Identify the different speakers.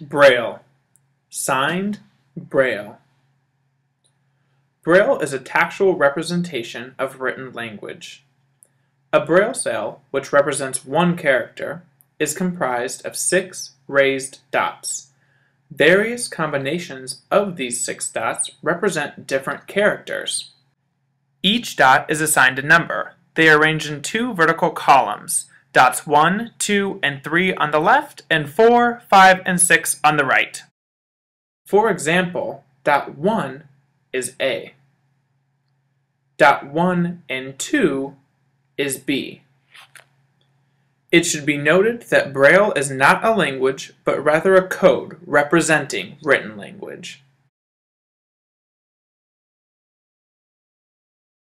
Speaker 1: Braille. Signed, Braille. Braille is a tactual representation of written language. A Braille cell, which represents one character, is comprised of six raised dots. Various combinations of these six dots represent different characters. Each dot is assigned a number. They are arranged in two vertical columns, dots 1, 2, and 3 on the left, and 4, 5, and 6 on the right. For example, dot 1 is A. Dot 1 and 2 is B. It should be noted that Braille is not a language, but rather a code representing written language.